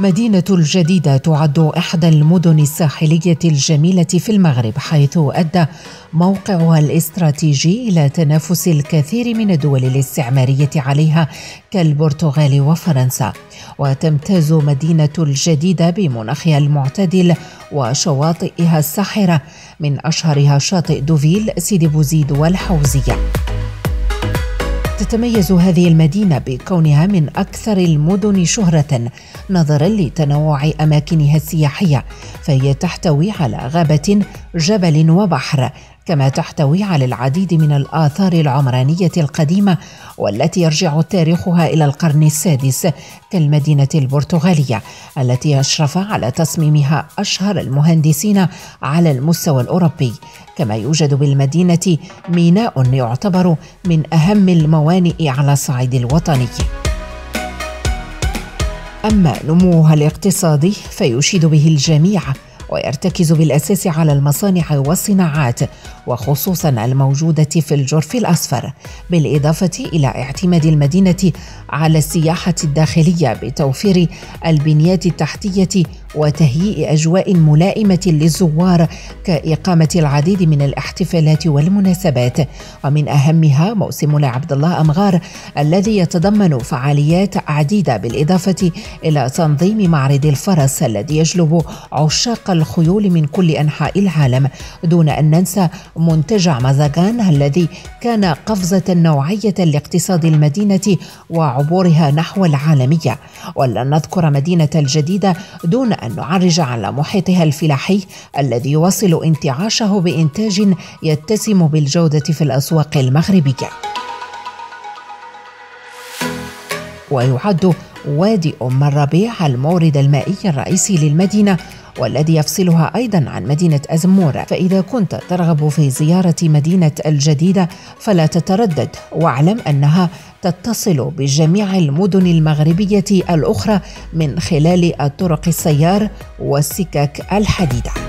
مدينة الجديدة تعد إحدى المدن الساحلية الجميلة في المغرب حيث أدى موقعها الاستراتيجي إلى تنافس الكثير من الدول الاستعمارية عليها كالبرتغال وفرنسا. وتمتاز مدينة الجديدة بمناخها المعتدل وشواطئها الساحرة من أشهرها شاطئ دوفيل سيدي بوزيد والحوزية. تتميز هذه المدينة بكونها من أكثر المدن شهرة نظرا لتنوع أماكنها السياحية فهي تحتوي على غابة جبل وبحر. كما تحتوي على العديد من الآثار العمرانية القديمة والتي يرجع تاريخها إلى القرن السادس كالمدينة البرتغالية التي أشرف على تصميمها أشهر المهندسين على المستوى الأوروبي. كما يوجد بالمدينة ميناء يعتبر من أهم الموانئ على الصعيد الوطني. أما نموها الاقتصادي فيشيد به الجميع ويرتكز بالأساس على المصانع والصناعات وخصوصا الموجودة في الجرف الأصفر بالإضافة إلى اعتماد المدينة على السياحة الداخلية بتوفير البنيات التحتية وتهيئ أجواء ملائمة للزوار كإقامة العديد من الاحتفالات والمناسبات. ومن أهمها موسم لعبد الله أمغار الذي يتضمن فعاليات عديدة بالإضافة إلى تنظيم معرض الفرس الذي يجلب عشاق الخيول من كل أنحاء العالم دون أن ننسى منتجع مزاغان الذي كان قفزة نوعية لاقتصاد المدينة وعبورها نحو العالمية. ولن نذكر مدينة الجديدة دون أن نعرج على محيطها الفلاحي الذي يواصل انتعاشه بإنتاج يتسم بالجودة في الأسواق المغربية. ويعد وادي ام الربيع المورد المائي الرئيسي للمدينة والذي يفصلها أيضا عن مدينة ازموره فإذا كنت ترغب في زيارة مدينة الجديدة فلا تتردد. واعلم أنها تتصل بجميع المدن المغربية الأخرى من خلال الطرق السيار والسكك الحديدة.